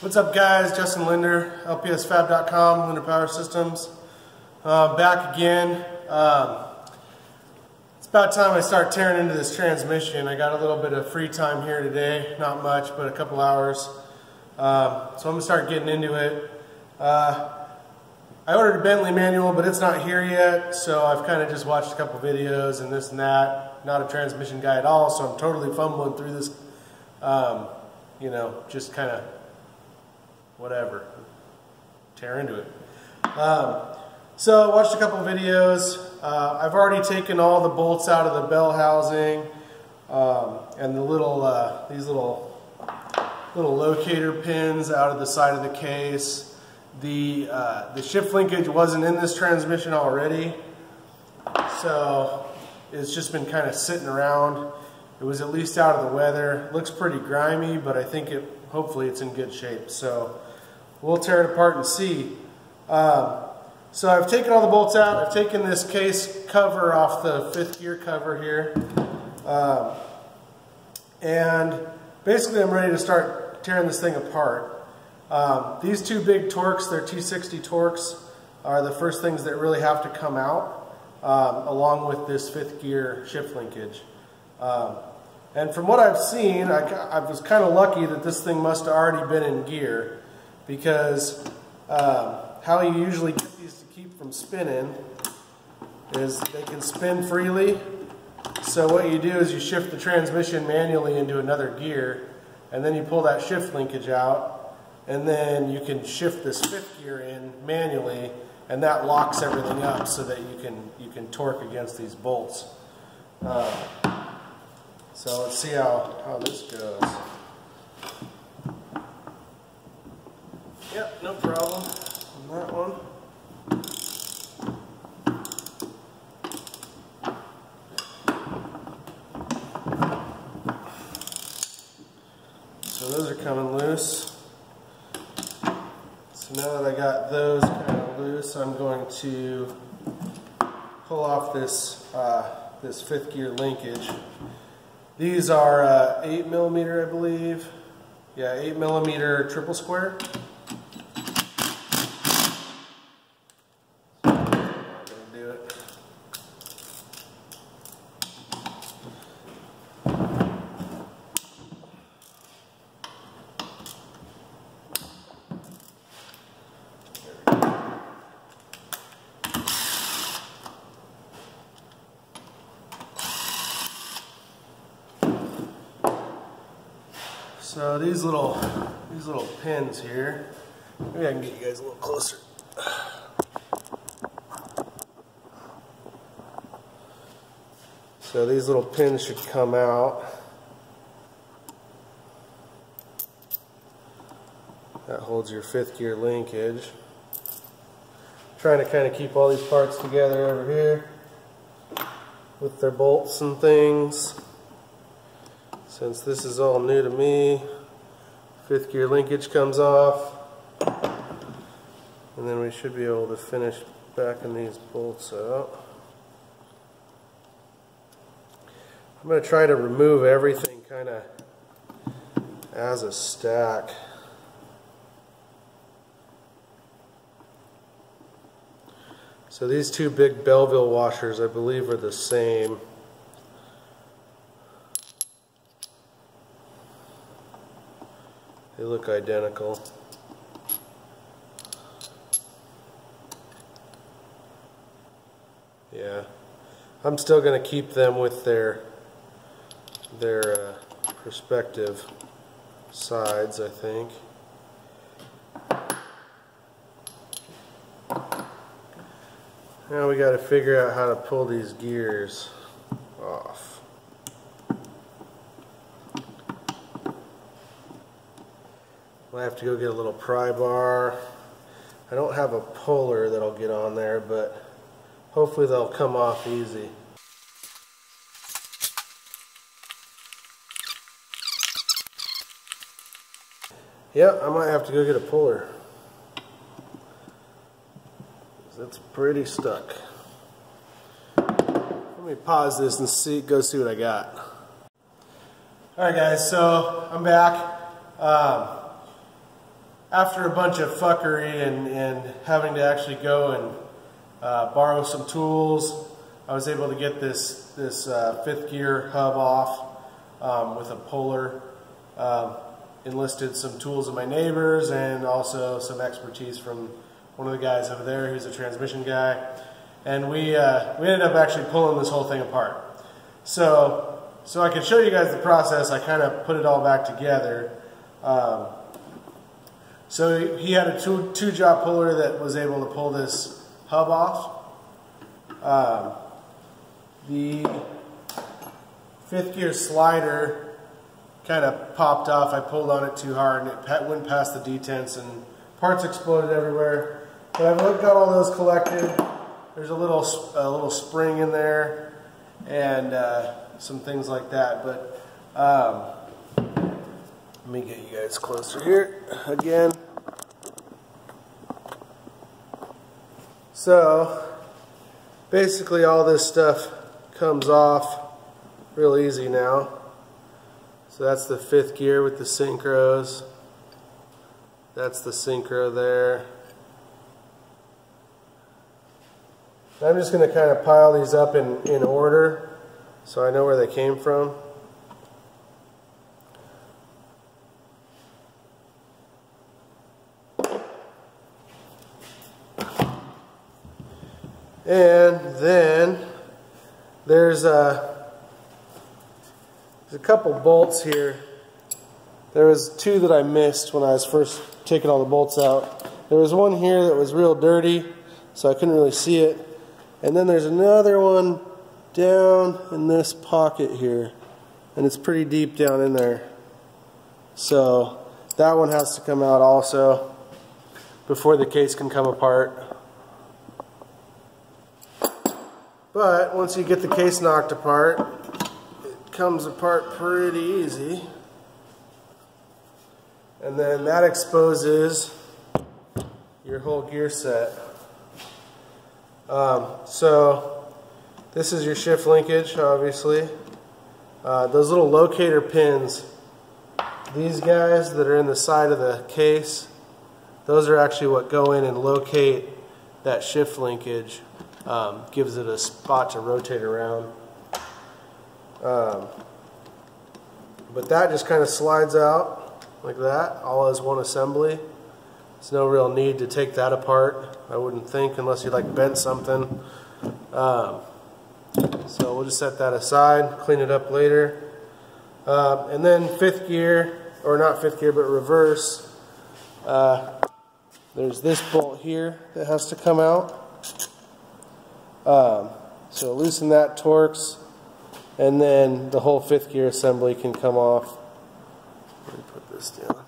What's up guys, Justin Linder, LPSFab.com, Linder Power Systems. Uh, back again. Um, it's about time I start tearing into this transmission. I got a little bit of free time here today, not much, but a couple hours. Um, so I'm going to start getting into it. Uh, I ordered a Bentley manual, but it's not here yet, so I've kind of just watched a couple videos and this and that. Not a transmission guy at all, so I'm totally fumbling through this, um, you know, just kind of whatever, tear into it. Um, so watched a couple videos. Uh, I've already taken all the bolts out of the bell housing um, and the little, uh, these little, little locator pins out of the side of the case. The, uh, the shift linkage wasn't in this transmission already, so it's just been kind of sitting around. It was at least out of the weather. Looks pretty grimy, but I think it, hopefully it's in good shape. So We'll tear it apart and see. Um, so I've taken all the bolts out. I've taken this case cover off the fifth gear cover here. Um, and basically I'm ready to start tearing this thing apart. Um, these two big Torx, they're T60 Torx, are the first things that really have to come out um, along with this fifth gear shift linkage. And from what I've seen, I, I was kind of lucky that this thing must have already been in gear because um, how you usually get these to keep from spinning is they can spin freely. So what you do is you shift the transmission manually into another gear and then you pull that shift linkage out and then you can shift this fifth gear in manually and that locks everything up so that you can you can torque against these bolts. Uh, so let's see how, how this goes. Yep, no problem on that one. So those are coming loose. So now that I got those kind of loose, I'm going to pull off this uh, this fifth gear linkage. These are uh, 8 millimeter, I believe. Yeah, 8 millimeter triple square. So these little these little pins here, maybe I can get you guys a little closer. So these little pins should come out. That holds your fifth gear linkage. Trying to kind of keep all these parts together over here with their bolts and things. Since this is all new to me, fifth gear linkage comes off. And then we should be able to finish backing these bolts out. I'm going to try to remove everything kind of as a stack. So these two big Belleville washers I believe are the same. They look identical. Yeah. I'm still going to keep them with their their uh, perspective sides, I think. Now we got to figure out how to pull these gears off. I have to go get a little pry bar. I don't have a puller that'll get on there, but hopefully they'll come off easy. Yep, I might have to go get a puller. That's pretty stuck. Let me pause this and see, go see what I got. Alright guys, so I'm back. Um, after a bunch of fuckery and, and having to actually go and uh, borrow some tools, I was able to get this, this uh, fifth gear hub off um, with a puller. Uh, enlisted some tools of my neighbors and also some expertise from one of the guys over there who's a transmission guy. And we, uh, we ended up actually pulling this whole thing apart. So, so I can show you guys the process. I kind of put it all back together. Um, so he had a two, two puller that was able to pull this hub off. Um, the fifth gear slider kind of popped off. I pulled on it too hard and it went past the detents and parts exploded everywhere. But I've got all those collected. There's a little, a little spring in there and uh, some things like that. But um, let me get you guys closer here again. So basically all this stuff comes off real easy now. So that's the fifth gear with the synchros. That's the synchro there. I'm just going to kind of pile these up in, in order so I know where they came from. And then there's a, there's a couple bolts here. There was two that I missed when I was first taking all the bolts out. There was one here that was real dirty, so I couldn't really see it. And then there's another one down in this pocket here. And it's pretty deep down in there. So that one has to come out also before the case can come apart. But once you get the case knocked apart, comes apart pretty easy. And then that exposes your whole gear set. Um, so this is your shift linkage, obviously. Uh, those little locator pins, these guys that are in the side of the case, those are actually what go in and locate that shift linkage um, gives it a spot to rotate around. Um, but that just kind of slides out like that, all as one assembly. There's no real need to take that apart, I wouldn't think, unless you like bent something. Um, so we'll just set that aside, clean it up later. Uh, and then fifth gear, or not fifth gear, but reverse. Uh, there's this bolt here that has to come out. Um, so loosen that Torx and then the whole fifth gear assembly can come off. Let me put this down.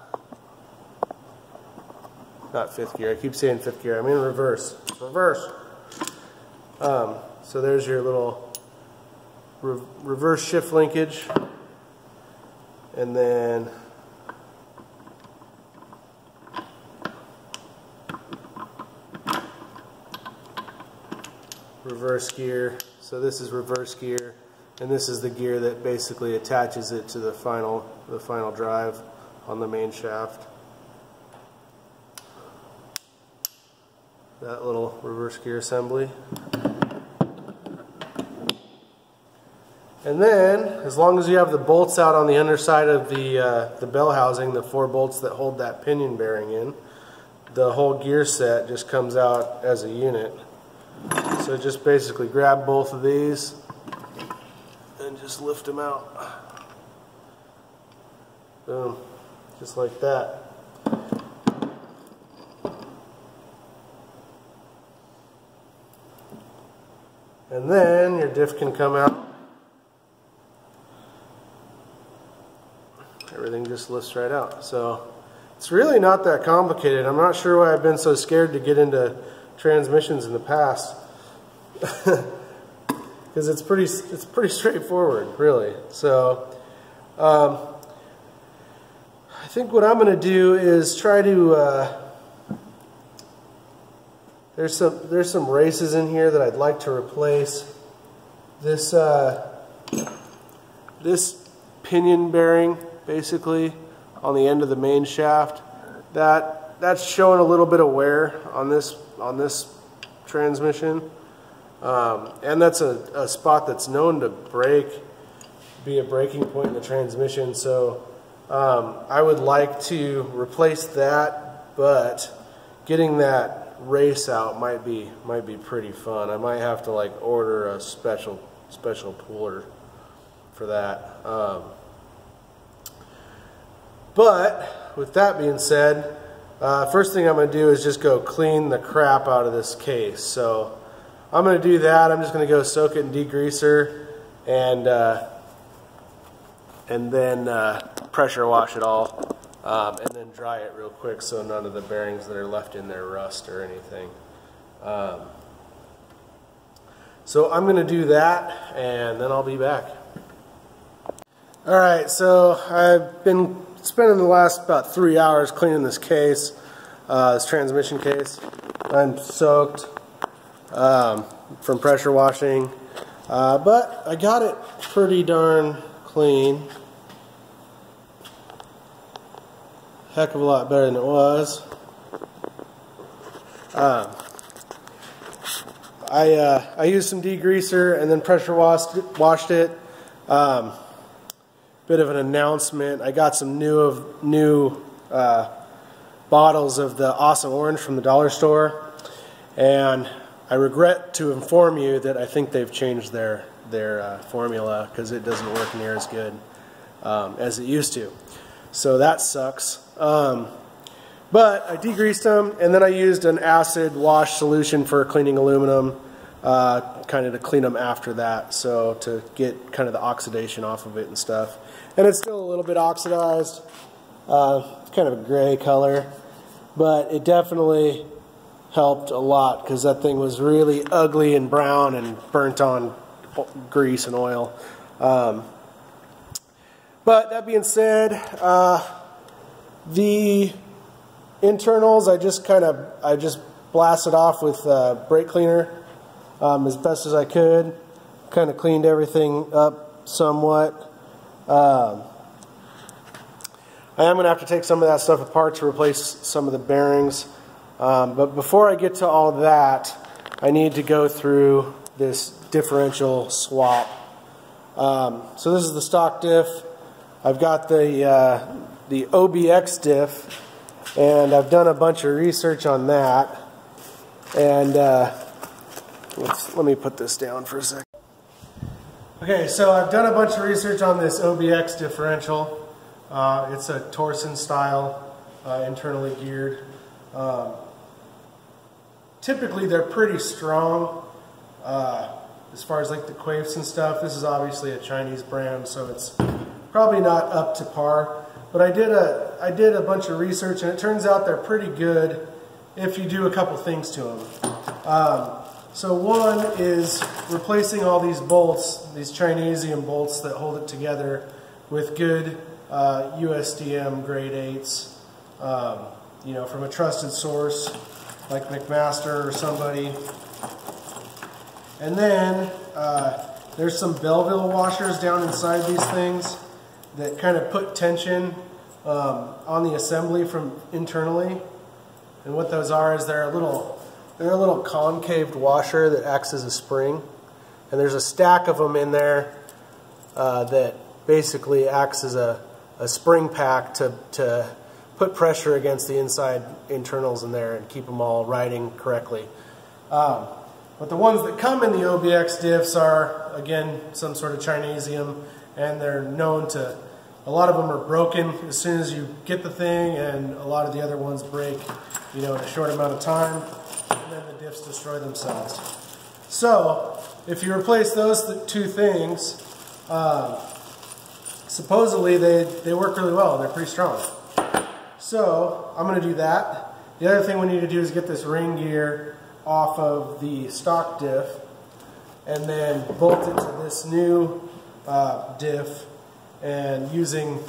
Not fifth gear, I keep saying fifth gear, I mean reverse. Reverse. Um, so there's your little re reverse shift linkage. And then reverse gear. So this is reverse gear, and this is the gear that basically attaches it to the final, the final drive on the main shaft. That little reverse gear assembly. And then, as long as you have the bolts out on the underside of the, uh, the bell housing, the four bolts that hold that pinion bearing in, the whole gear set just comes out as a unit. So just basically grab both of these and just lift them out. Boom. Just like that. And then your diff can come out. Everything just lifts right out. So it's really not that complicated. I'm not sure why I've been so scared to get into transmissions in the past because it's pretty it's pretty straightforward really so um, I think what I'm gonna do is try to uh, there's some there's some races in here that I'd like to replace this uh, this pinion bearing basically on the end of the main shaft that that's showing a little bit of wear on this on this transmission. Um, and that's a, a spot that's known to break, be a breaking point in the transmission. So um, I would like to replace that, but getting that race out might be might be pretty fun. I might have to like order a special special puller for that. Um, but with that being said, uh, first thing I'm going to do is just go clean the crap out of this case. So I'm going to do that. I'm just going to go soak it in degreaser and uh, and then uh, pressure wash it all um, and then dry it real quick so none of the bearings that are left in there rust or anything. Um, so I'm going to do that and then I'll be back. Alright, so I've been spending the last about three hours cleaning this case, uh, this transmission case. I'm soaked um, from pressure washing, uh, but I got it pretty darn clean. Heck of a lot better than it was. Um, I uh, I used some degreaser and then pressure washed washed it. Um, bit of an announcement. I got some new of new uh, bottles of the Awesome Orange from the dollar store, and I regret to inform you that I think they've changed their their uh, formula because it doesn't work near as good um, as it used to. So that sucks. Um, but I degreased them, and then I used an acid wash solution for cleaning aluminum uh, kind of to clean them after that. So to get kind of the oxidation off of it and stuff. And it's still a little bit oxidized. Uh, it's kind of a gray color. But it definitely helped a lot because that thing was really ugly and brown and burnt on grease and oil. Um, but that being said, uh, the internals I just kind of I just blasted off with uh, brake cleaner um, as best as I could. Kind of cleaned everything up somewhat. Um, I am going to have to take some of that stuff apart to replace some of the bearings. Um, but before I get to all that, I need to go through this differential swap. Um, so this is the stock diff. I've got the, uh, the OBX diff, and I've done a bunch of research on that. And uh, let me put this down for a second. Okay, so I've done a bunch of research on this OBX differential. Uh, it's a Torsen style, uh, internally geared. Um, typically they're pretty strong uh, as far as like the Quaifs and stuff. This is obviously a Chinese brand, so it's probably not up to par. But I did a I did a bunch of research, and it turns out they're pretty good if you do a couple things to them. Um, so one is replacing all these bolts, these Chinesium bolts that hold it together with good uh, USDM grade 8s, um, you know, from a trusted source like McMaster or somebody. And then uh, there's some Belleville washers down inside these things that kind of put tension um, on the assembly from internally. And what those are is they're a little they're a little concaved washer that acts as a spring. And there's a stack of them in there uh, that basically acts as a, a spring pack to, to put pressure against the inside internals in there and keep them all riding correctly. Um, but the ones that come in the OBX diffs are, again, some sort of Chinesium, and they're known to, a lot of them are broken as soon as you get the thing, and a lot of the other ones break, you know, in a short amount of time and then the diffs destroy themselves. So, if you replace those two things, uh, supposedly they, they work really well. They're pretty strong. So, I'm going to do that. The other thing we need to do is get this ring gear off of the stock diff and then bolt it to this new uh, diff and using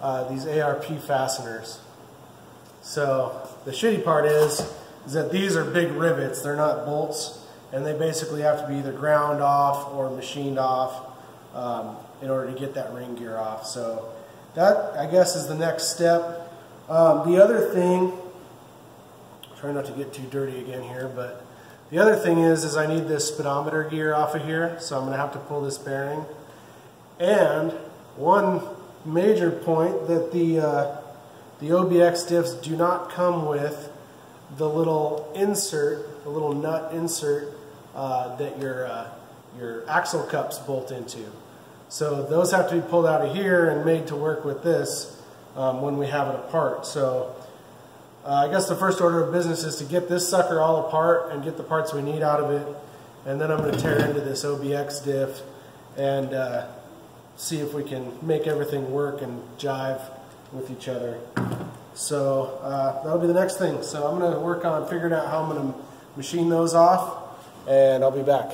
uh, these ARP fasteners. So the shitty part is is that these are big rivets. They're not bolts, and they basically have to be either ground off or machined off um, in order to get that ring gear off. So that, I guess, is the next step. Um, the other thing Try not to get too dirty again here, but the other thing is, is I need this speedometer gear off of here, so I'm going to have to pull this bearing. And one major point that the uh, the OBX diffs do not come with the little insert, the little nut insert uh, that your uh, your axle cups bolt into. So those have to be pulled out of here and made to work with this um, when we have it apart. So uh, I guess the first order of business is to get this sucker all apart and get the parts we need out of it. And then I'm going to tear into this OBX diff and uh, see if we can make everything work and jive with each other. So uh, that'll be the next thing. So I'm going to work on figuring out how I'm going to machine those off and I'll be back.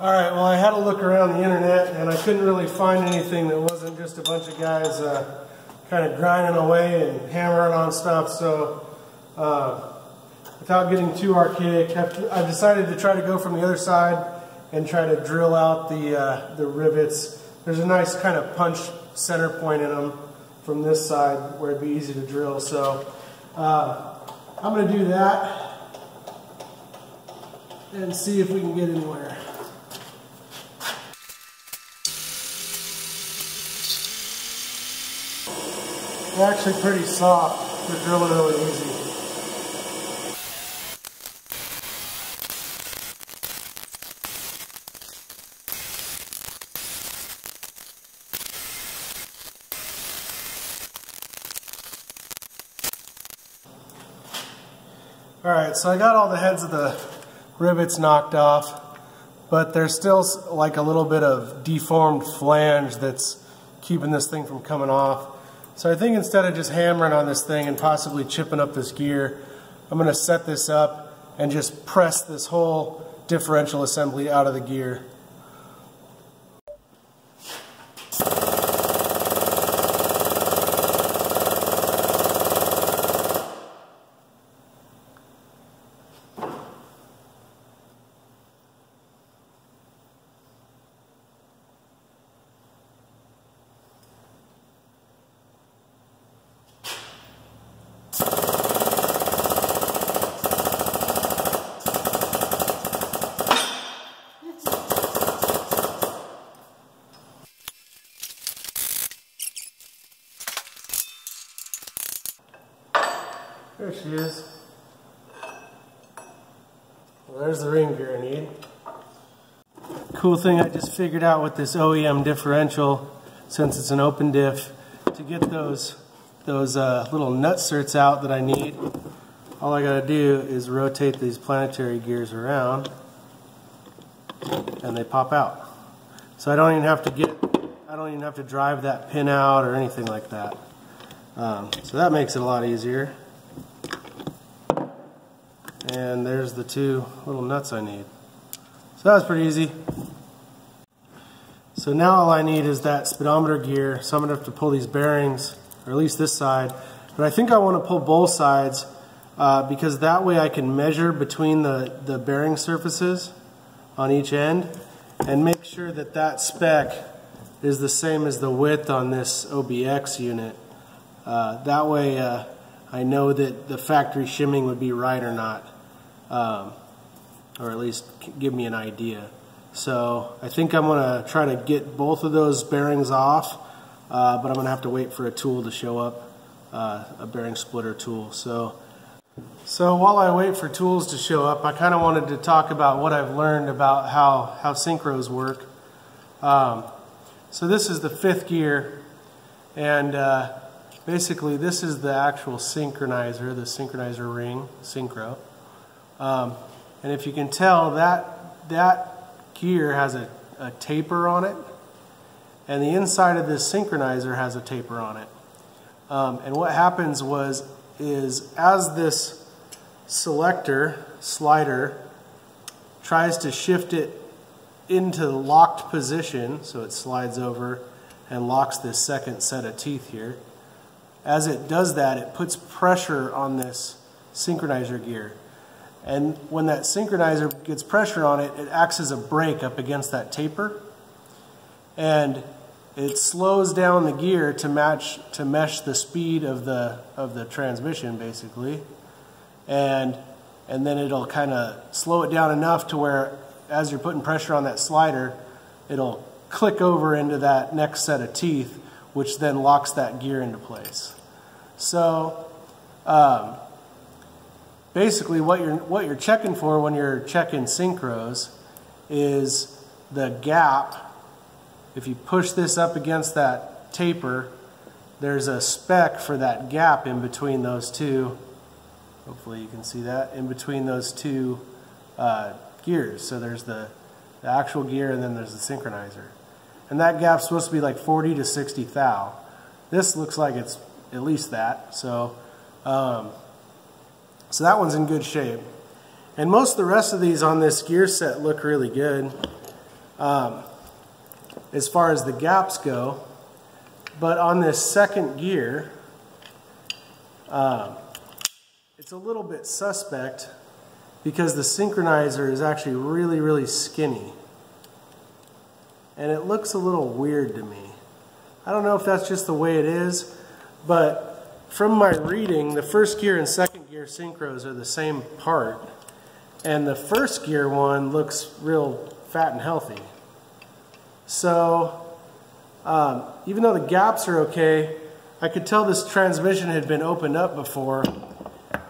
All right, well I had a look around the internet and I couldn't really find anything that wasn't just a bunch of guys uh, kind of grinding away and hammering on stuff. So uh, without getting too archaic, I've decided to try to go from the other side and try to drill out the, uh, the rivets. There's a nice kind of punch center point in them from this side where it'd be easy to drill. So uh, I'm going to do that and see if we can get anywhere. They're actually pretty soft. They're drilling really easy. Alright, so I got all the heads of the rivets knocked off, but there's still like a little bit of deformed flange that's keeping this thing from coming off. So I think instead of just hammering on this thing and possibly chipping up this gear, I'm going to set this up and just press this whole differential assembly out of the gear. There she is. Well, there's the ring gear I need. Cool thing I just figured out with this OEM differential, since it's an open diff, to get those those uh, little nut certs out that I need, all I gotta do is rotate these planetary gears around and they pop out. So I don't even have to get, I don't even have to drive that pin out or anything like that. Um, so that makes it a lot easier. And there's the two little nuts I need. So that was pretty easy. So now all I need is that speedometer gear. So I'm to have to pull these bearings, or at least this side. But I think I want to pull both sides uh, because that way I can measure between the, the bearing surfaces on each end and make sure that that spec is the same as the width on this OBX unit. Uh, that way uh, I know that the factory shimming would be right or not um, or at least give me an idea. So I think I'm going to try to get both of those bearings off, uh, but I'm going to have to wait for a tool to show up, uh, a bearing splitter tool. So, so while I wait for tools to show up, I kind of wanted to talk about what I've learned about how, how synchros work. Um, so this is the fifth gear, and uh, basically this is the actual synchronizer, the synchronizer ring, synchro. Um, and if you can tell, that, that gear has a, a taper on it, and the inside of this synchronizer has a taper on it. Um, and what happens was, is as this selector, slider, tries to shift it into locked position, so it slides over and locks this second set of teeth here. As it does that, it puts pressure on this synchronizer gear. And when that synchronizer gets pressure on it, it acts as a brake up against that taper. And it slows down the gear to match to mesh the speed of the of the transmission basically and and then it'll kind of slow it down enough to where as you're putting pressure on that slider, it'll click over into that next set of teeth, which then locks that gear into place. So um, basically what you're, what you're checking for when you're checking synchros is the gap. If you push this up against that taper, there's a spec for that gap in between those two. Hopefully you can see that in between those two uh, gears. So there's the, the actual gear and then there's the synchronizer. And that gap's supposed to be like 40 to 60 thou. This looks like it's at least that. So, um, so that one's in good shape. And most of the rest of these on this gear set look really good um, as far as the gaps go. But on this second gear, um, it's a little bit suspect because the synchronizer is actually really, really skinny. And it looks a little weird to me. I don't know if that's just the way it is, but from my reading, the first gear and second gear synchros are the same part. And the first gear one looks real fat and healthy. So, um, even though the gaps are okay, I could tell this transmission had been opened up before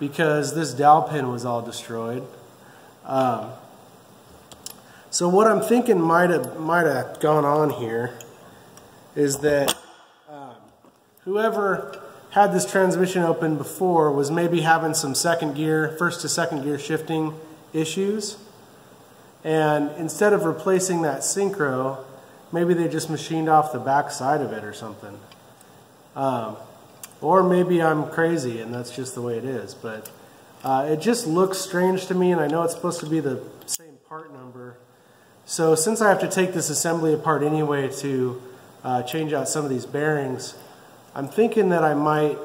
because this dowel pin was all destroyed. Um, so what I'm thinking might have might have gone on here is that um, whoever had this transmission open before was maybe having some second gear, first to second gear shifting issues. And instead of replacing that synchro, maybe they just machined off the back side of it or something. Um, or maybe I'm crazy and that's just the way it is. But uh, it just looks strange to me and I know it's supposed to be the same part number. So since I have to take this assembly apart anyway to uh, change out some of these bearings, I'm thinking that I might,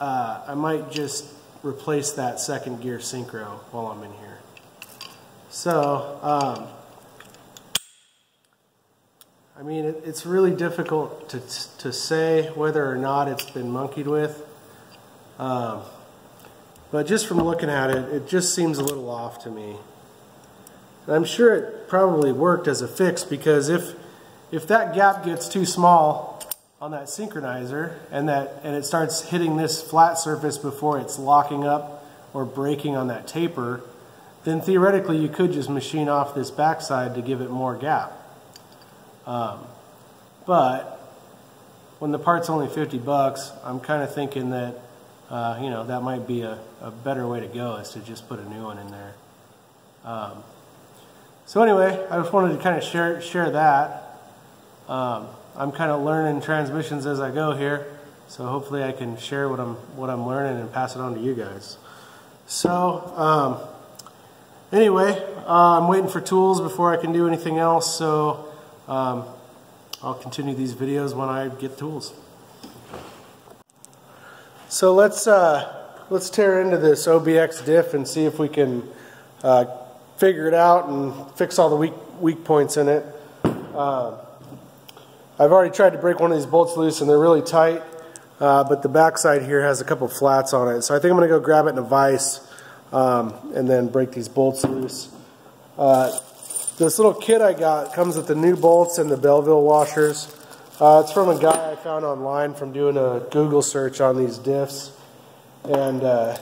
uh, I might just replace that second gear synchro while I'm in here. So, um, I mean, it, it's really difficult to, to say whether or not it's been monkeyed with. Um, but just from looking at it, it just seems a little off to me. And I'm sure it probably worked as a fix because if, if that gap gets too small on that synchronizer and, that, and it starts hitting this flat surface before it's locking up or breaking on that taper, then theoretically you could just machine off this backside to give it more gap. Um, but when the part's only 50 bucks, I'm kind of thinking that, uh, you know, that might be a, a, better way to go is to just put a new one in there. Um, so anyway, I just wanted to kind of share, share that. Um, I'm kind of learning transmissions as I go here, so hopefully I can share what I'm, what I'm learning and pass it on to you guys. So, um, anyway, uh, I'm waiting for tools before I can do anything else, so um, I'll continue these videos when I get tools. So let's uh, let's tear into this OBX diff and see if we can uh, figure it out and fix all the weak weak points in it. Uh, I've already tried to break one of these bolts loose and they're really tight, uh, but the backside here has a couple flats on it. So I think I'm to go grab it in a vise um, and then break these bolts loose. Uh, this little kit I got comes with the new bolts and the Belleville washers. Uh, it's from a guy I found online from doing a Google search on these diffs. And uh,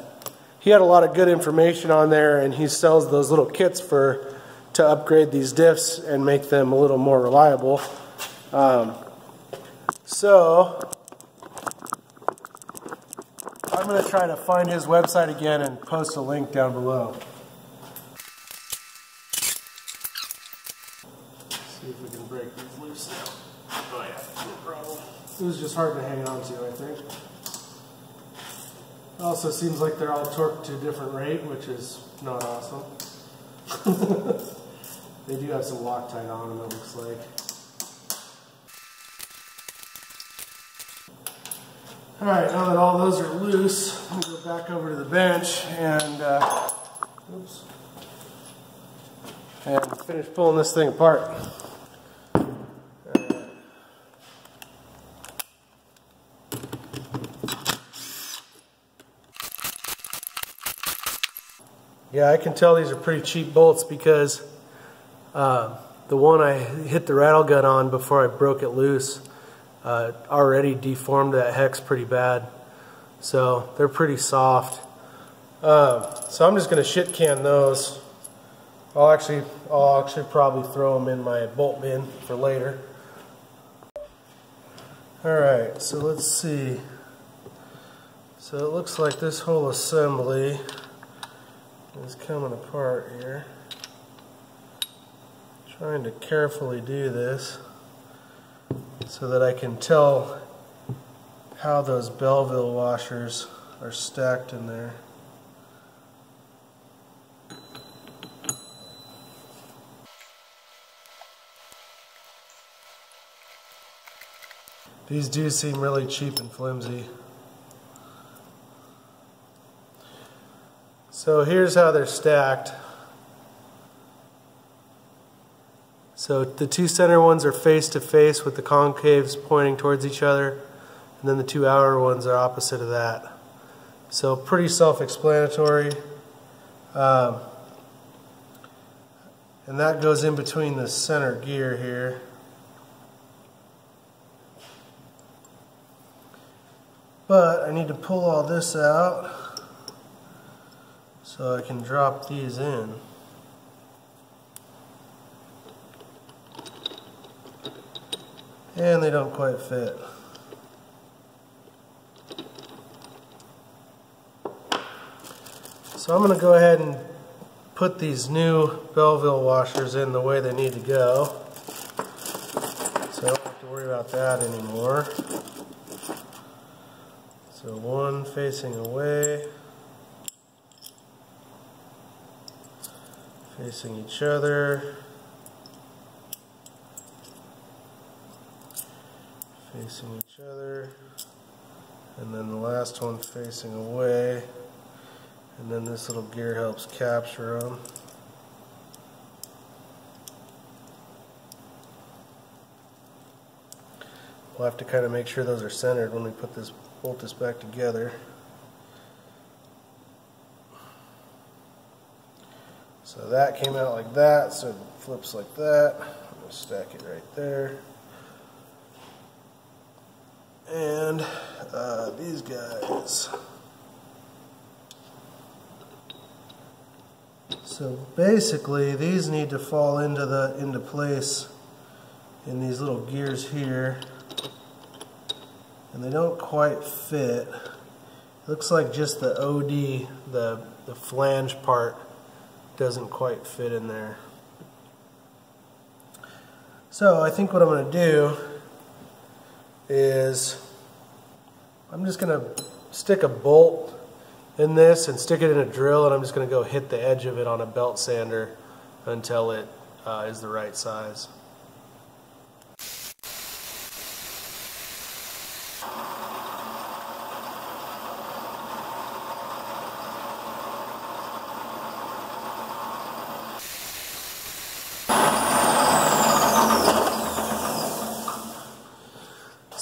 he had a lot of good information on there and he sells those little kits for to upgrade these diffs and make them a little more reliable. Um, so I'm going to try to find his website again and post a link down below. see if we can break these loose now. Oh yeah, no problem. It was just hard to hang on to, I think. It also seems like they're all torqued to a different rate, which is not awesome. they do have some Loctite on them, it looks like. Alright, now that all those are loose, I'm go back over to the bench and, uh, oops, and finish pulling this thing apart. Yeah, I can tell these are pretty cheap bolts because uh, the one I hit the rattle gun on before I broke it loose uh, already deformed that hex pretty bad. So they're pretty soft. Uh, so I'm just going to shit can those. I'll actually, I'll actually probably throw them in my bolt bin for later. Alright, so let's see. So it looks like this whole assembly is coming apart here. Trying to carefully do this so that I can tell how those Belleville washers are stacked in there. These do seem really cheap and flimsy. So here's how they're stacked. So the two center ones are face to face with the concaves pointing towards each other and then the two outer ones are opposite of that. So pretty self-explanatory. Um, and that goes in between the center gear here. But I need to pull all this out so I can drop these in. And they don't quite fit. So I'm going to go ahead and put these new Belleville washers in the way they need to go. So I don't have to worry about that anymore. So one facing away, facing each other, facing each other, and then the last one facing away, and then this little gear helps capture them. We'll have to kind of make sure those are centered when we put this bolt this back together. So that came out like that, so it flips like that. Stack it right there. And uh, these guys. So basically these need to fall into the into place in these little gears here and they don't quite fit. Looks like just the OD, the, the flange part, doesn't quite fit in there. So I think what I'm going to do is I'm just going to stick a bolt in this and stick it in a drill and I'm just going to go hit the edge of it on a belt sander until it uh, is the right size.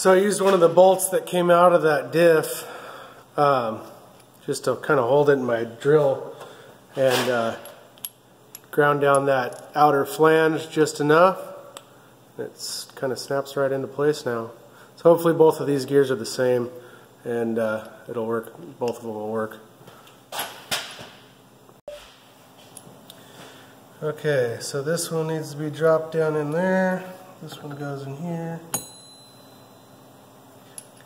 So I used one of the bolts that came out of that diff um, just to kind of hold it in my drill and uh, ground down that outer flange just enough. It kind of snaps right into place now. So hopefully both of these gears are the same and uh, it'll work, both of them will work. Okay, so this one needs to be dropped down in there. This one goes in here.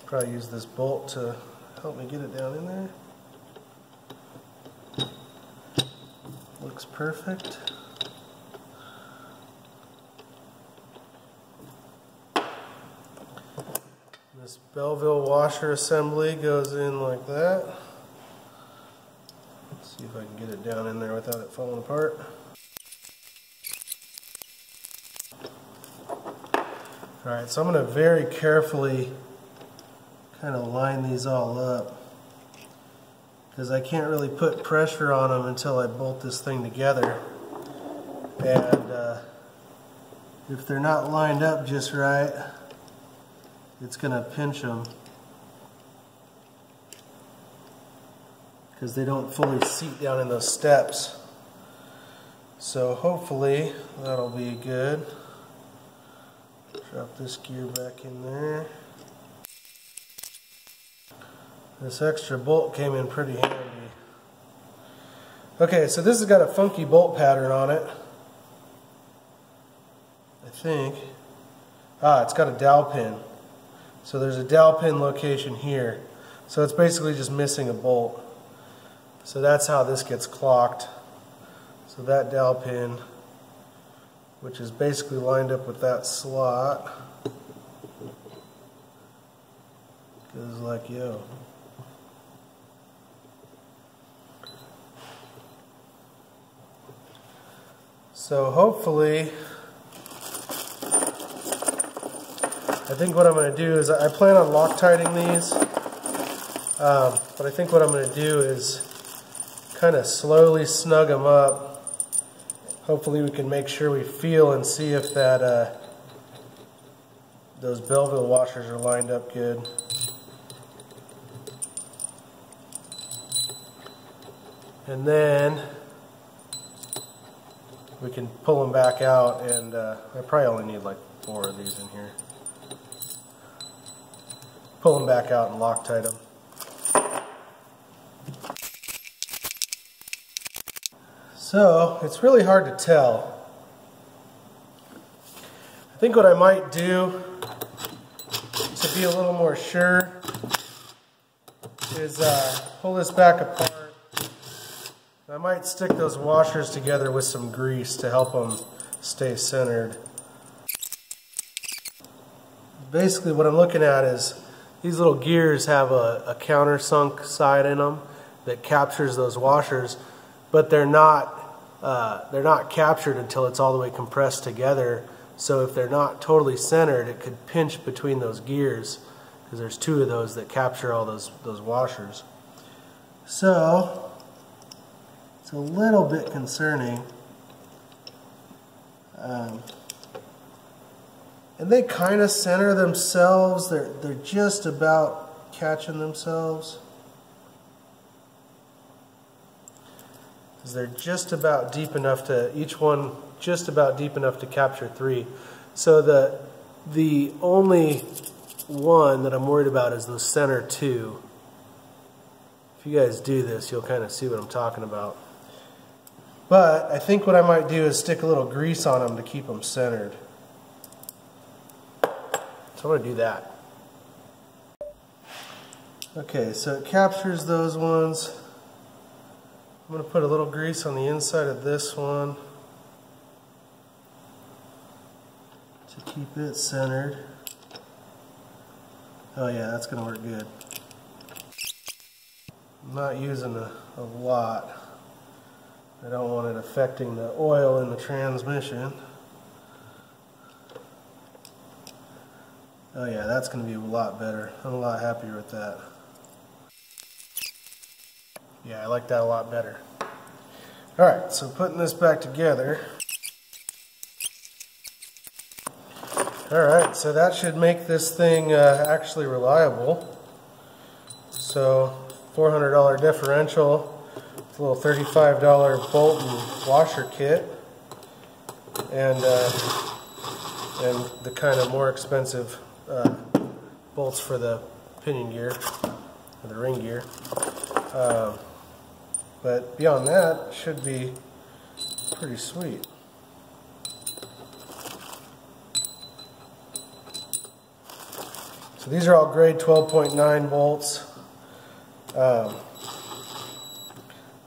Probably use this bolt to help me get it down in there. Looks perfect. This Belleville washer assembly goes in like that. Let's see if I can get it down in there without it falling apart. Alright, so I'm going to very carefully kind of line these all up because I can't really put pressure on them until I bolt this thing together and uh, if they're not lined up just right it's gonna pinch them because they don't fully seat down in those steps. So hopefully that'll be good. Drop this gear back in there. This extra bolt came in pretty handy. Okay, so this has got a funky bolt pattern on it. I think. Ah, it's got a dowel pin. So there's a dowel pin location here. So it's basically just missing a bolt. So that's how this gets clocked. So that dowel pin, which is basically lined up with that slot, goes like yo. So hopefully, I think what I'm going to do is I plan on Loctiting these, um, but I think what I'm going to do is kind of slowly snug them up. Hopefully we can make sure we feel and see if that uh, those Belleville washers are lined up good. And then we can pull them back out and uh, I probably only need like four of these in here. Pull them back out and Loctite them. So it's really hard to tell. I think what I might do to be a little more sure is uh, pull this back apart. I might stick those washers together with some grease to help them stay centered. Basically what I'm looking at is these little gears have a, a countersunk side in them that captures those washers but they're not uh, they're not captured until it's all the way compressed together. So if they're not totally centered, it could pinch between those gears because there's two of those that capture all those those washers. So it's a little bit concerning. Um, and they kind of center themselves. They're they're just about catching themselves. is they're just about deep enough to, each one just about deep enough to capture three. So the, the only one that I'm worried about is the center two. If you guys do this, you'll kind of see what I'm talking about. But I think what I might do is stick a little grease on them to keep them centered. So I'm going to do that. Okay, so it captures those ones. I'm going to put a little grease on the inside of this one to keep it centered. Oh yeah, that's going to work good. I'm not using a, a lot. I don't want it affecting the oil in the transmission. Oh yeah, that's going to be a lot better. I'm a lot happier with that. Yeah, I like that a lot better. Alright, so putting this back together. Alright, so that should make this thing uh, actually reliable. So, $400 differential, little $35 bolt and washer kit, and, uh, and the kind of more expensive uh, bolts for the pinion gear, or the ring gear. Um, but beyond that, should be pretty sweet. So these are all grade 12.9 volts. Um,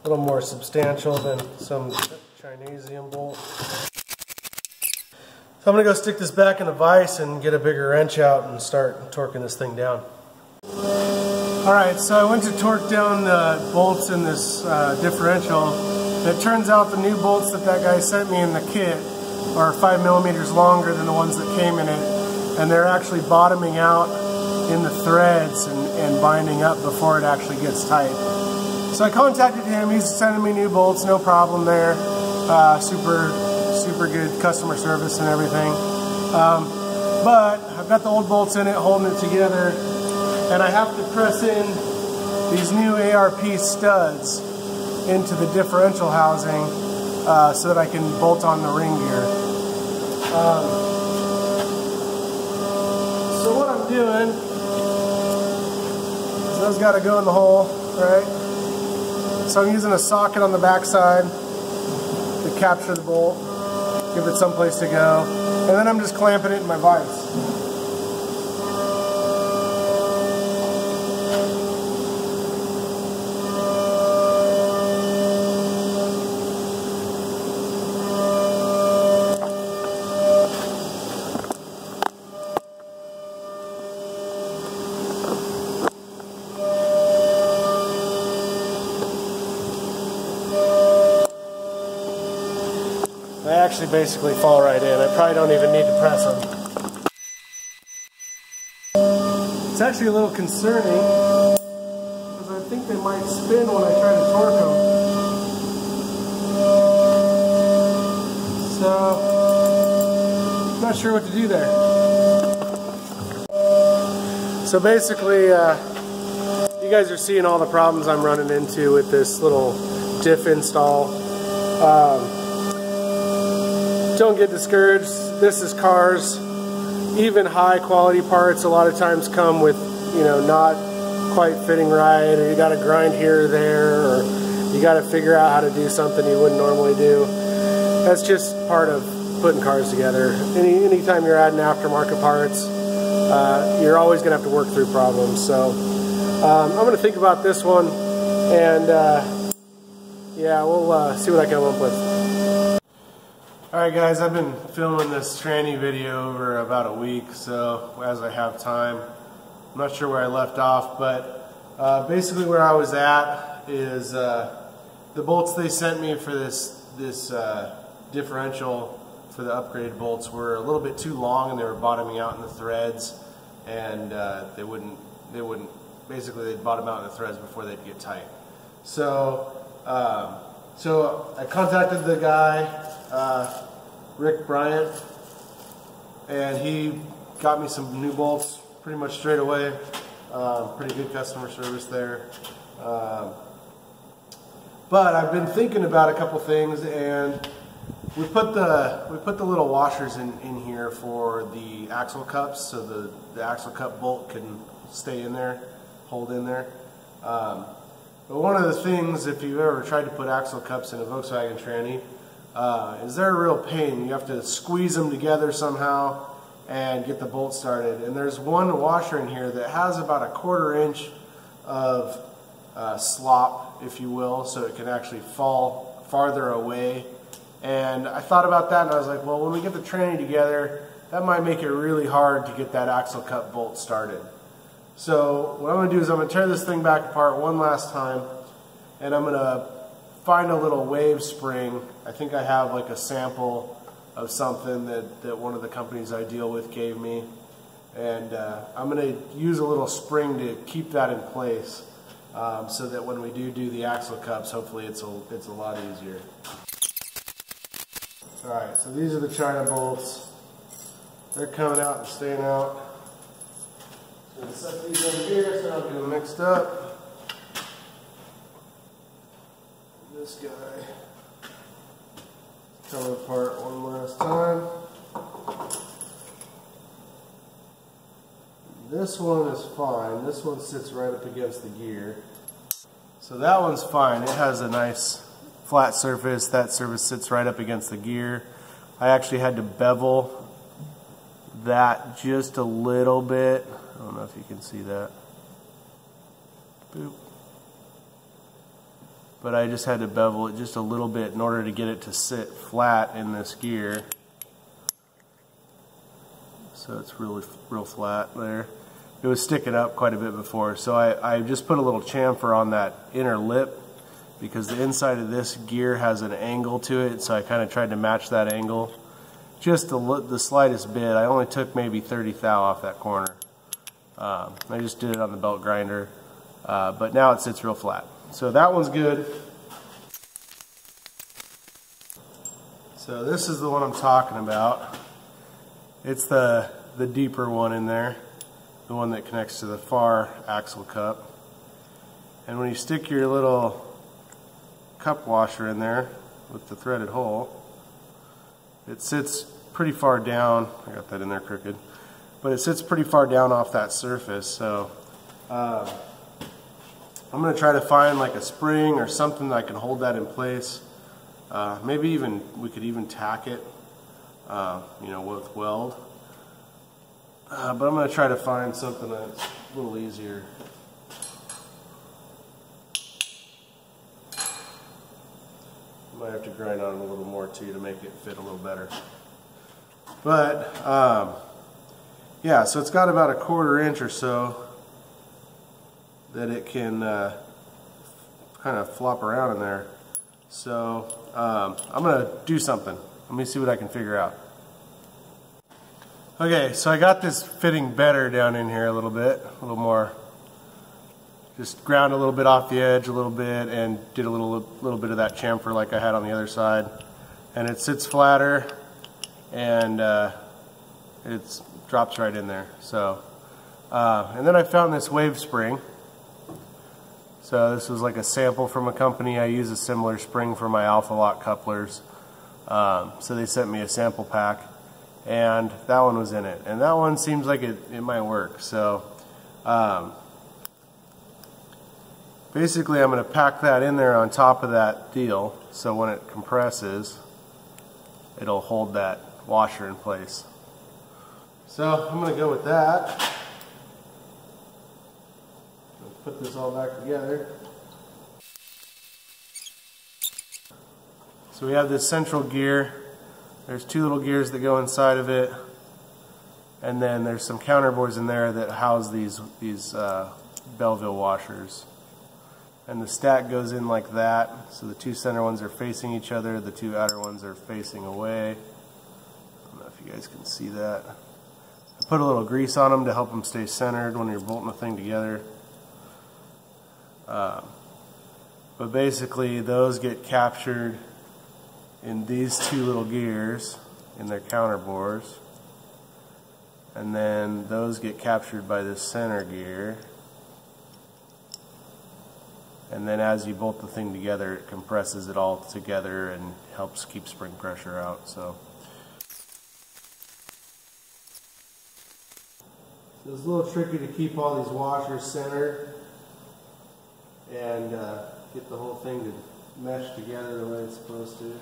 a little more substantial than some Chinesium bolt. So I'm going to go stick this back in a vise and get a bigger wrench out and start torquing this thing down. Alright, so I went to torque down the bolts in this uh, differential. It turns out the new bolts that that guy sent me in the kit are 5 millimeters longer than the ones that came in it. And they're actually bottoming out in the threads and, and binding up before it actually gets tight. So I contacted him, he's sending me new bolts, no problem there. Uh, super, super good customer service and everything. Um, but I've got the old bolts in it holding it together and I have to press in these new ARP studs into the differential housing uh, so that I can bolt on the ring gear. Um, so what I'm doing is those got to go in the hole, right? So I'm using a socket on the backside to capture the bolt, give it some place to go, and then I'm just clamping it in my vise. They actually basically fall right in. I probably don't even need to press them. It's actually a little concerning because I think they might spin when I try to torque them. So, I'm not sure what to do there. So basically, uh, you guys are seeing all the problems I'm running into with this little diff install. Um, don't get discouraged. This is cars. Even high quality parts a lot of times come with, you know, not quite fitting right, or you got to grind here or there, or you got to figure out how to do something you wouldn't normally do. That's just part of putting cars together. Any anytime you're adding aftermarket parts, uh, you're always going to have to work through problems. So um, I'm going to think about this one, and uh, yeah, we'll uh, see what I come up with. Alright guys, I've been filming this tranny video over about a week, so as I have time. I'm not sure where I left off, but uh, basically where I was at is uh, the bolts they sent me for this, this uh, differential for the upgraded bolts were a little bit too long and they were bottoming out in the threads and uh, they wouldn't, they wouldn't, basically they'd bottom out in the threads before they'd get tight. So, um, so I contacted the guy uh, Rick Bryant, and he got me some new bolts pretty much straight away. Uh, pretty good customer service there. Uh, but I've been thinking about a couple things, and we put the we put the little washers in, in here for the axle cups, so the, the axle cup bolt can stay in there, hold in there. Um, but one of the things, if you've ever tried to put axle cups in a Volkswagen tranny, uh, is they're a real pain. You have to squeeze them together somehow and get the bolt started. And there's one washer in here that has about a quarter inch of uh, slop, if you will, so it can actually fall farther away. And I thought about that and I was like, well, when we get the tranny together, that might make it really hard to get that axle cup bolt started. So what I'm going to do is I'm going to tear this thing back apart one last time and I'm going to find a little wave spring. I think I have like a sample of something that, that one of the companies I deal with gave me. And uh, I'm going to use a little spring to keep that in place um, so that when we do do the axle cups, hopefully it's a, it's a lot easier. Alright, so these are the China bolts. They're coming out and staying out. So set these in here so I don't get them mixed up. this guy come apart one last time. This one is fine. This one sits right up against the gear. So that one's fine. It has a nice flat surface. That surface sits right up against the gear. I actually had to bevel that just a little bit. I don't know if you can see that. Boop but I just had to bevel it just a little bit in order to get it to sit flat in this gear. So it's really real flat there. It was sticking up quite a bit before, so I, I just put a little chamfer on that inner lip because the inside of this gear has an angle to it, so I kind of tried to match that angle. Just the, the slightest bit. I only took maybe 30 thou off that corner. Um, I just did it on the belt grinder, uh, but now it sits real flat. So that one's good. So this is the one I'm talking about. It's the, the deeper one in there, the one that connects to the far axle cup. And when you stick your little cup washer in there with the threaded hole, it sits pretty far down. I got that in there crooked. But it sits pretty far down off that surface. So uh, I'm going to try to find like a spring or something that I can hold that in place. Uh, maybe even we could even tack it, uh, you know, with weld. Uh, but I'm going to try to find something that's a little easier. Might have to grind on it a little more too to make it fit a little better. But, um, yeah, so it's got about a quarter inch or so that it can uh, kind of flop around in there. So um, I'm going to do something. Let me see what I can figure out. Okay, so I got this fitting better down in here a little bit, a little more. Just ground a little bit off the edge a little bit and did a little little bit of that chamfer like I had on the other side. And it sits flatter and uh, it drops right in there. So, uh, and then I found this wave spring. So this was like a sample from a company. I use a similar spring for my Alpha Lock couplers. Um, so they sent me a sample pack and that one was in it. And that one seems like it, it might work. So um, basically I'm going to pack that in there on top of that deal so when it compresses it'll hold that washer in place. So I'm going to go with that. Put this all back together. So we have this central gear there's two little gears that go inside of it, and then there's some counterbores in there that house these these uh, Belleville washers. And the stack goes in like that, so the two center ones are facing each other, the two outer ones are facing away. I don't know if you guys can see that. I put a little grease on them to help them stay centered when you're bolting the thing together. Um, but basically those get captured in these two little gears in their counterbores and then those get captured by this center gear. And then as you bolt the thing together it compresses it all together and helps keep spring pressure out So it's a little tricky to keep all these washers centered and uh, get the whole thing to mesh together the way it's supposed to.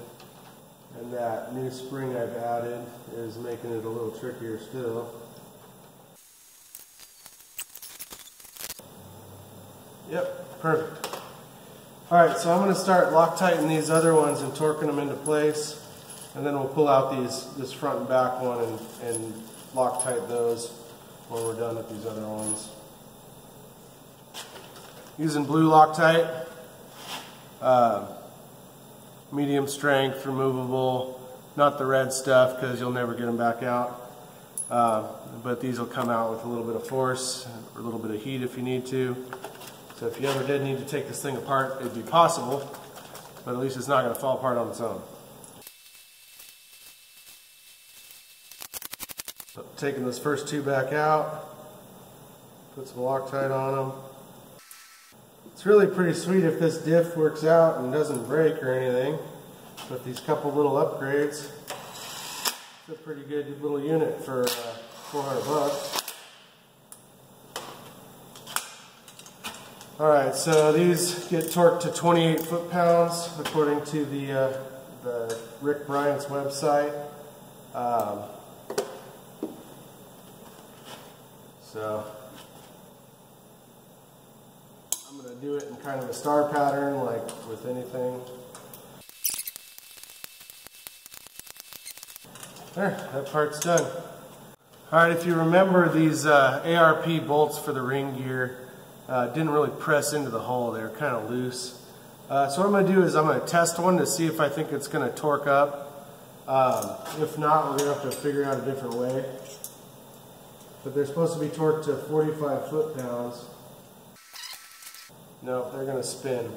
And that new spring I've added is making it a little trickier still. Yep, perfect. Alright, so I'm going to start Loctiting these other ones and torquing them into place. And then we'll pull out these this front and back one and, and Loctite those when we're done with these other ones. Using blue Loctite. Uh, medium strength, removable, not the red stuff because you'll never get them back out. Uh, but these will come out with a little bit of force or a little bit of heat if you need to. So if you ever did need to take this thing apart, it'd be possible, but at least it's not going to fall apart on its own. So taking this first two back out, put some Loctite on them. It's really pretty sweet if this diff works out and doesn't break or anything. With these couple little upgrades, it's a pretty good little unit for uh, 400 bucks. Alright, so these get torqued to 28 foot-pounds according to the, uh, the Rick Bryant's website. Um, so I'm going to do it in kind of a star pattern like with anything. There, that part's done. Alright, if you remember these uh, ARP bolts for the ring gear uh, didn't really press into the hole, they were kind of loose. Uh, so what I'm going to do is I'm going to test one to see if I think it's going to torque up. Um, if not, we're going to have to figure out a different way. But they're supposed to be torqued to 45 foot-pounds. No, they're going to spin.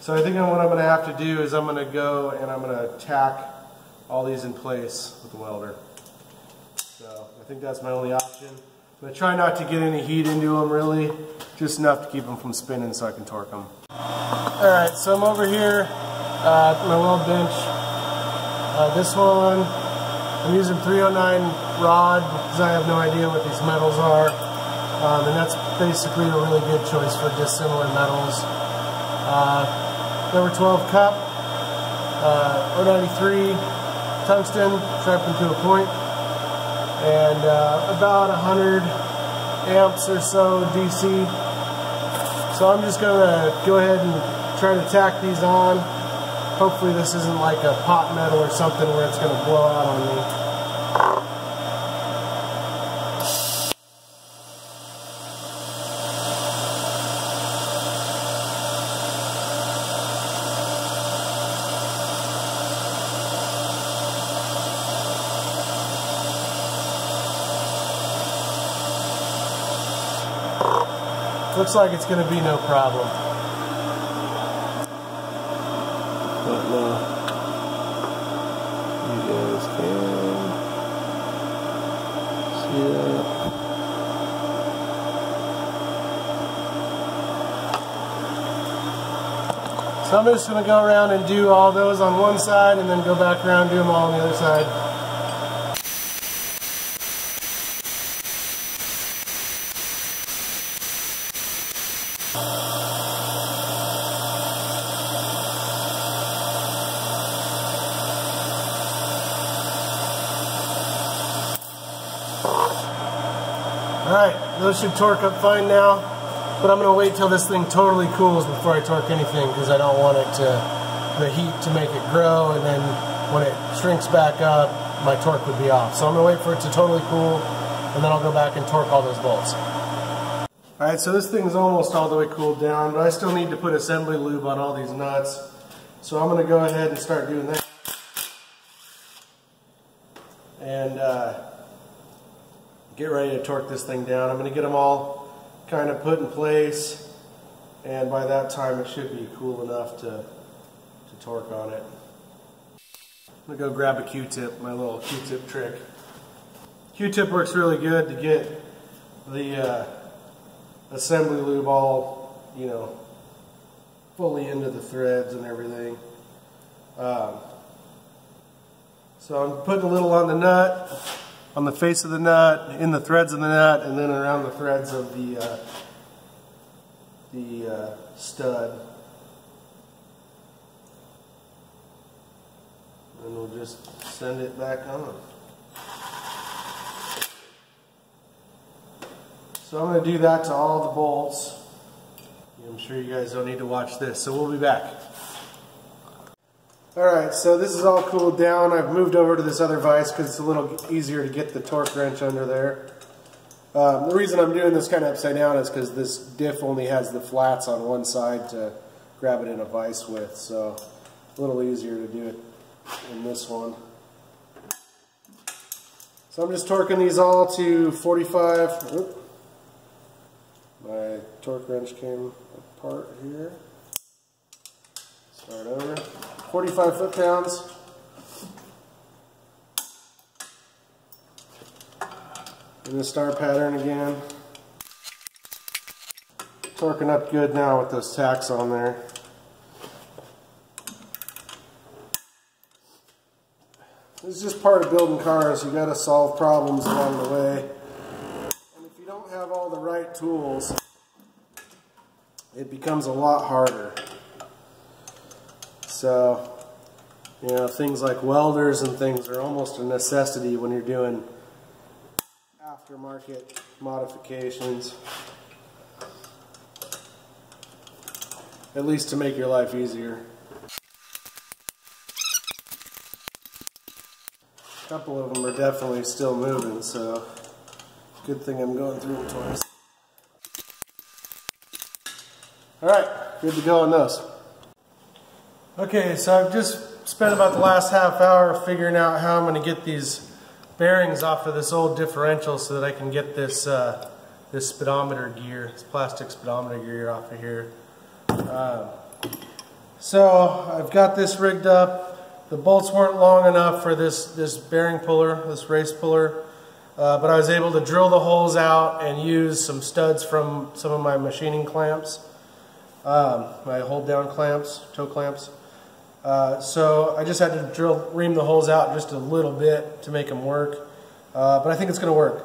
So I think what I'm going to have to do is I'm going to go and I'm going to tack all these in place with the welder. So I think that's my only option. I'm going to try not to get any heat into them really, just enough to keep them from spinning so I can torque them. Alright, so I'm over here uh, at my weld bench. Uh, this one, I'm using 309 rod because I have no idea what these metals are. Um, and that's basically a really good choice for dissimilar metals. Uh, number 12 cup, uh, 093 tungsten, sharpened to a point and uh, about 100 amps or so DC. So I'm just going to go ahead and try to tack these on. Hopefully this isn't like a pot metal or something where it's going to blow out on me. Looks like it's going to be no problem. But no. You guys can see that. So I'm just going to go around and do all those on one side and then go back around and do them all on the other side. Alright, those should torque up fine now, but I'm going to wait till this thing totally cools before I torque anything because I don't want it to, the heat to make it grow and then when it shrinks back up, my torque would be off. So I'm going to wait for it to totally cool and then I'll go back and torque all those bolts. Alright, so this thing's almost all the way cooled down, but I still need to put assembly lube on all these nuts. So I'm going to go ahead and start doing that. And uh, get ready to torque this thing down. I'm going to get them all kind of put in place and by that time it should be cool enough to, to torque on it. I'm going to go grab a Q-tip, my little Q-tip trick. Q-tip works really good to get the uh, assembly lube all, you know, fully into the threads and everything. Um, so I'm putting a little on the nut on the face of the nut, in the threads of the nut, and then around the threads of the uh, the uh, stud. And we'll just send it back on. So I'm going to do that to all the bolts. I'm sure you guys don't need to watch this, so we'll be back. Alright, so this is all cooled down. I've moved over to this other vise because it's a little easier to get the torque wrench under there. Um, the reason I'm doing this kind of upside down is because this diff only has the flats on one side to grab it in a vise with, so a little easier to do it in this one. So I'm just torquing these all to 45. Oop. My torque wrench came apart here. Start over. 45 foot-pounds. In the star pattern again. Torquing up good now with those tacks on there. This is just part of building cars. You got to solve problems along the way. And if you don't have all the right tools, it becomes a lot harder. So, you know, things like welders and things are almost a necessity when you're doing aftermarket modifications. At least to make your life easier. A couple of them are definitely still moving, so good thing I'm going through them twice. Alright, good to go on those. Okay, so I've just spent about the last half hour figuring out how I'm going to get these bearings off of this old differential so that I can get this uh, this speedometer gear, this plastic speedometer gear off of here. Um, so I've got this rigged up. The bolts weren't long enough for this, this bearing puller, this race puller. uh, but I was able to drill the holes out and use some studs from some of my machining clamps, um, my hold down clamps, toe clamps. Uh, so I just had to drill, ream the holes out just a little bit to make them work, uh, but I think it's going to work.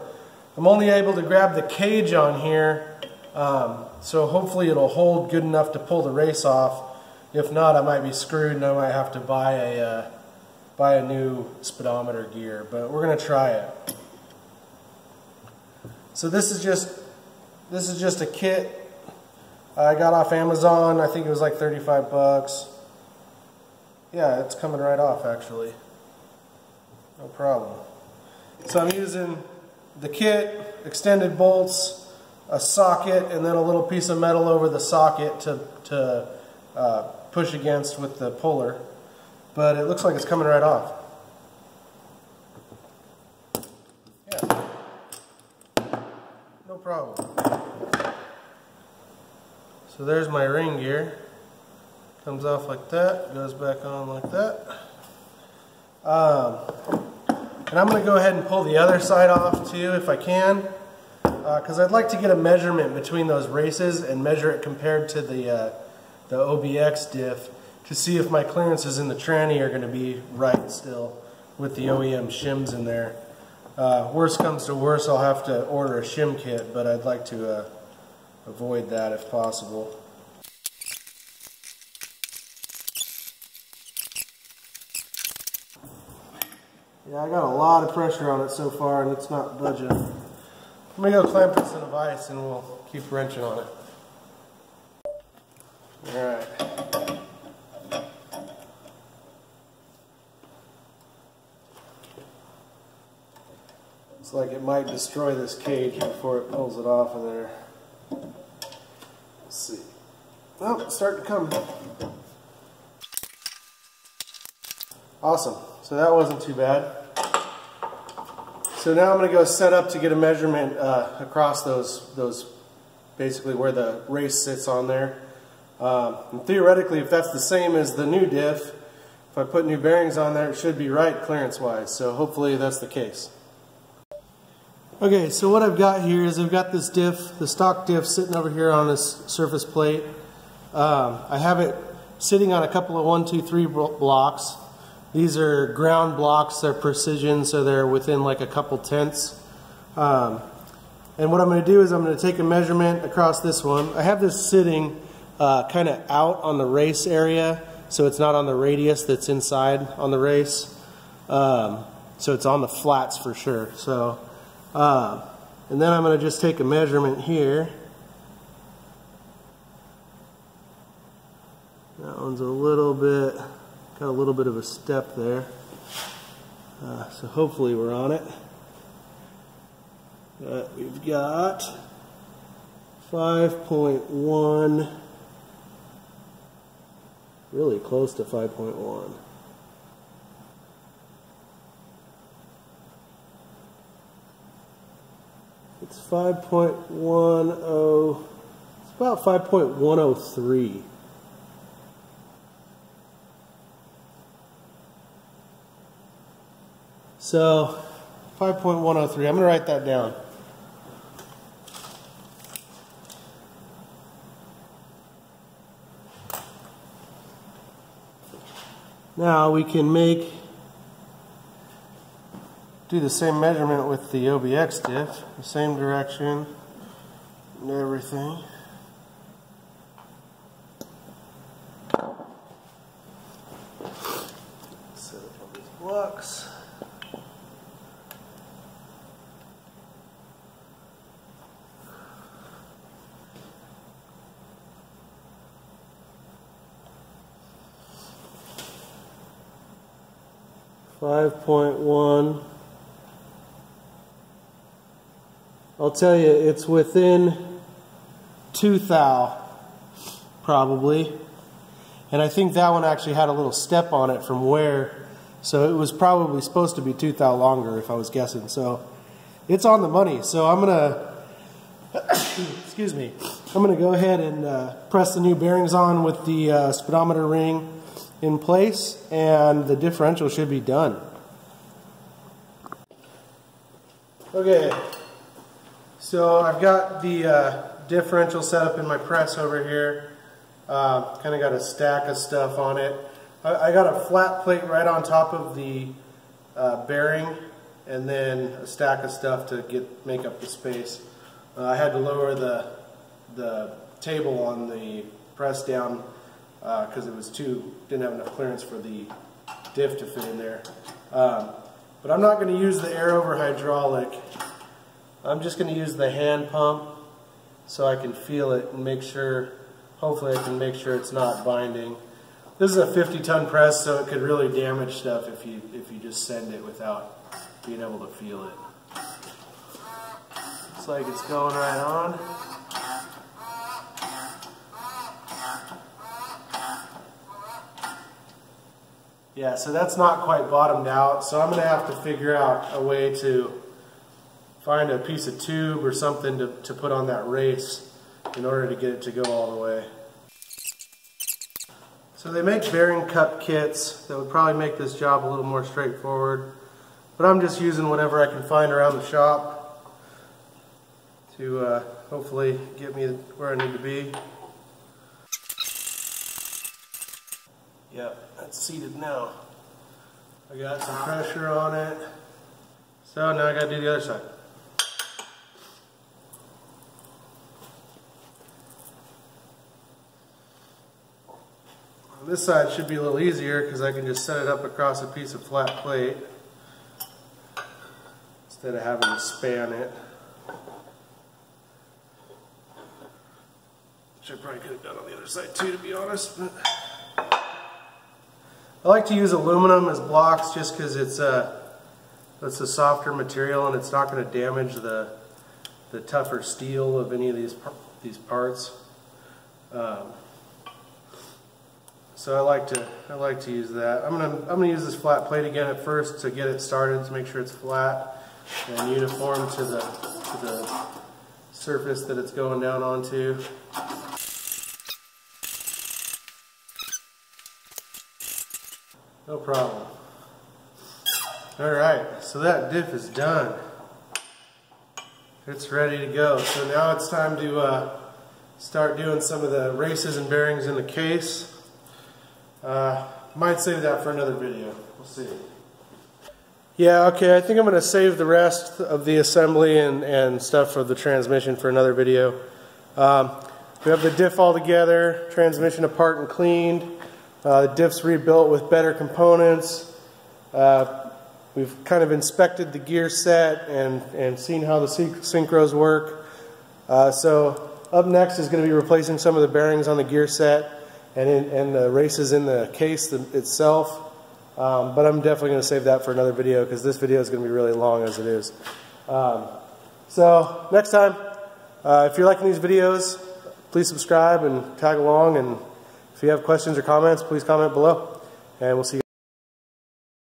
I'm only able to grab the cage on here, um, so hopefully it'll hold good enough to pull the race off. If not, I might be screwed and I might have to buy a, uh, buy a new speedometer gear, but we're going to try it. So this is just, this is just a kit I got off Amazon. I think it was like 35 bucks. Yeah, it's coming right off actually. No problem. So I'm using the kit, extended bolts, a socket, and then a little piece of metal over the socket to, to uh, push against with the puller. But it looks like it's coming right off. Yeah. No problem. So there's my ring gear. Comes off like that, goes back on like that. Um, and I'm going to go ahead and pull the other side off too if I can. Because uh, I'd like to get a measurement between those races and measure it compared to the, uh, the OBX diff to see if my clearances in the tranny are going to be right still with the OEM shims in there. Uh, worst comes to worst, I'll have to order a shim kit, but I'd like to uh, avoid that if possible. Yeah, I got a lot of pressure on it so far and it's not budging. Let me go clamp this in a vise and we'll keep wrenching on it. Alright. Looks like it might destroy this cage before it pulls it off of there. Let's see. Oh, it's starting to come. Awesome. So that wasn't too bad. So now I'm going to go set up to get a measurement uh, across those, those, basically where the race sits on there. Um, theoretically, if that's the same as the new diff, if I put new bearings on there, it should be right clearance-wise. So hopefully that's the case. Okay, so what I've got here is I've got this diff, the stock diff, sitting over here on this surface plate. Um, I have it sitting on a couple of one, two, three blocks. These are ground blocks, they're precision, so they're within like a couple tenths. Um, and what I'm going to do is I'm going to take a measurement across this one. I have this sitting uh, kind of out on the race area, so it's not on the radius that's inside on the race. Um, so it's on the flats for sure. So, uh, and then I'm going to just take a measurement here. That one's a little bit Got a little bit of a step there. Uh, so hopefully we're on it. But we've got 5.1, really close to 5.1. It's 5.10, it's about 5.103. So 5.103, I'm going to write that down. Now we can make, do the same measurement with the OBX diff, the same direction and everything. 5.1. I'll tell you, it's within two thou, probably. And I think that one actually had a little step on it from where, so it was probably supposed to be two thou longer, if I was guessing. So it's on the money. So I'm gonna, excuse me, I'm gonna go ahead and uh, press the new bearings on with the uh, speedometer ring in place, and the differential should be done. Okay, so I've got the uh, differential set up in my press over here. Uh, kind of got a stack of stuff on it. I, I, got a flat plate right on top of the uh, bearing and then a stack of stuff to get make up the space. Uh, I had to lower the, the table on the press down because uh, it was too, didn't have enough clearance for the diff to fit in there. Um, but I'm not going to use the air over hydraulic. I'm just going to use the hand pump so I can feel it and make sure, hopefully I can make sure it's not binding. This is a 50 ton press so it could really damage stuff if you, if you just send it without being able to feel it. Looks like it's going right on. Yeah, so that's not quite bottomed out, so I'm going to have to figure out a way to find a piece of tube or something to, to put on that race in order to get it to go all the way. So they make bearing cup kits that would probably make this job a little more straightforward, but I'm just using whatever I can find around the shop to uh, hopefully get me where I need to be. Yep, that's seated now. I got some ah. pressure on it. So now I gotta do the other side. This side should be a little easier because I can just set it up across a piece of flat plate instead of having to span it. Which I probably could have done on the other side too to be honest. But I like to use aluminum as blocks just because it's a, it's a softer material and it's not going to damage the, the tougher steel of any of these, these parts. Um, so I like to I like to use that. I'm gonna I'm gonna use this flat plate again at first to get it started to make sure it's flat and uniform to the to the surface that it's going down onto. No problem. Alright, so that diff is done. It's ready to go. So now it's time to uh, start doing some of the races and bearings in the case. Uh, might save that for another video. We'll see. Yeah, okay, I think I'm going to save the rest of the assembly and, and stuff for the transmission for another video. Um, we have the diff all together, transmission apart and cleaned. Uh, the diff's rebuilt with better components. Uh, we've kind of inspected the gear set and, and seen how the synchros work. Uh, so up next is going to be replacing some of the bearings on the gear set and, in, and the races in the case itself. Um, but I'm definitely going to save that for another video because this video is going to be really long as it is. Um, so next time, uh, if you're liking these videos, please subscribe and tag along and if you have questions or comments, please comment below. And we'll see you